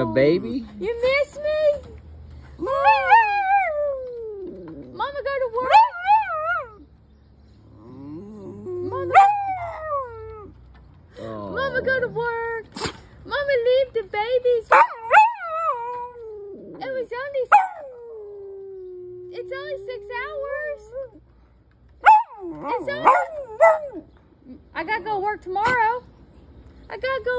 a baby? You miss me? Mama go to work. Mama, Oh. Mama go to work. Mama leave the babies. It was only it's only six hours. It's only I gotta go work tomorrow. I gotta go